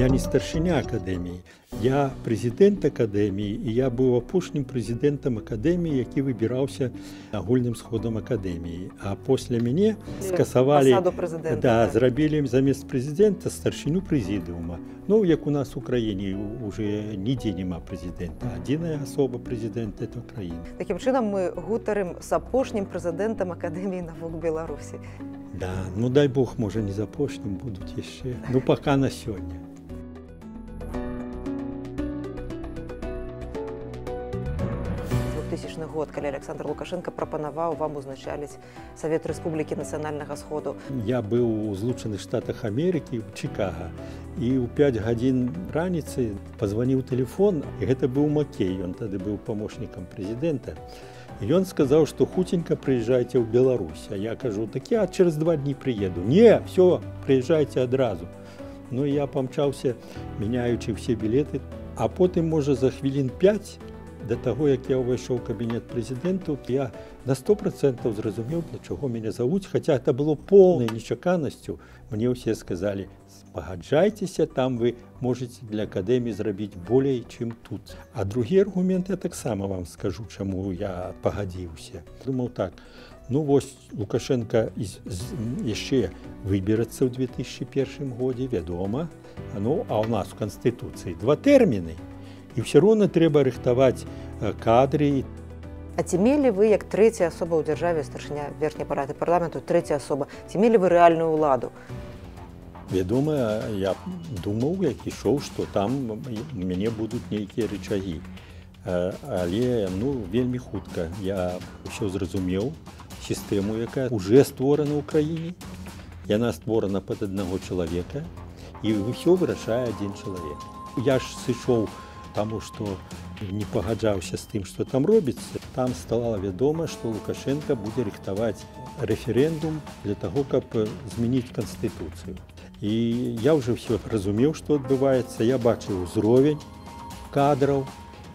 Я не старшыня акадэміі. Я прэзідэнт акадэміі і я быў апошнім прэзідэнтам акадэміі, які выбіраўся агульным сходам акадэміі. А пасля мяне скасавалі да, так. зрабілі замест прэзідэнта старшыню прэзідыума. Ну як у нас у краіне уже нідзе няма прэзідэнта. Адзіная асоба прэзідэнта это краіны. Такім чынам мы гутарым з апошнім прэзідэнтам акадэміі навук Беларусі. Да, ну дай Бог, можа не з апошнім будуць яшчэ. Ну пока на сёння. тысячны год калі александр лукашенко прапанаваў вам узначаліць савет рэспублікі нацыянальнага сходу Я быў у злучаных штатах Амерыкі у Чикага і ў 5 гадзін раніцы пазваніў телефон і гэта быў Макей ён тады быў памочнікам прэзідэнта ён сказаў што хуценька прыязджайце ў Беларусь а я кажу так я через два дні прыеду не все прыязджайце адразу Ну я памчаўся мяняючы все білеты а потым можа за хвілін 5 да таго як я ўвайшоў у кабінет прэзідэнту я на сто процентаў зразумеў для чаго мяне завуць хаця это было поўнай нечаканасцю мне ўсе сказалі пагаджайцеся там вы можете для акадэміі зрабіць болей чым тут а другі аргумент я таксама вам скажу чаму я пагадзіўся думаў так ну вось лукашенко яшчэ выберацца ў 2001 годзе вядома ну а ў нас у канстытуцыі два тэрміны і все роўна трэба рыхтаваць э, кадры А ці мелі вы як трэцяя асоба ў дзяржаве старшыня верхняй парады парламенту трэцяя асоба ці мелі вы рэальную ўладу? Вядома я думаў як ішоў што там у мяне будуць нейкія рычагі. Э, але ну вельмі хутка я ўсё зразумеў сістэму якая уже створана ў краіне. Яна створана под аднаго чалавека і ўсё вырашае адзін чалавек. Я ж сышоў таму што не пагаджаўся з тым што там робіцца там стала вядома што лукашенко будзе рыхтаваць рэферэндум для таго каб змяніць канстытуцыю і я ўжо ўсё разумеў што адбываецца я бачыў узровень кадраў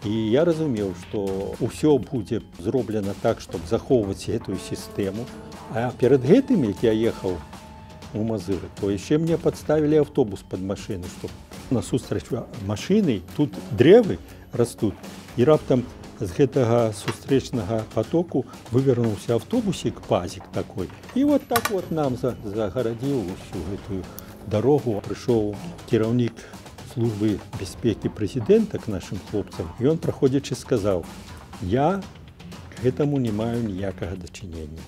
і я разумеў што ўсё будзе зроблена так чтобы захоўваць гэтую сістэму а перад гэтым як я ехаў у мазыры то яшчэ мне падставілі аўтобус под машыну што насустрач машыны тут дрэвы растуць і раптам з гэтага сустрэчнага потоку вывернуўся аўтобусік пазік такой і вот так вот нам загарадзіў усю гэтую дарогу. Прыйшоў кіраўнік службы бяспекі прэзідэнта к нашим хлопцам ён праходзячы сказаў я гэтаму не маю ніякага дачынення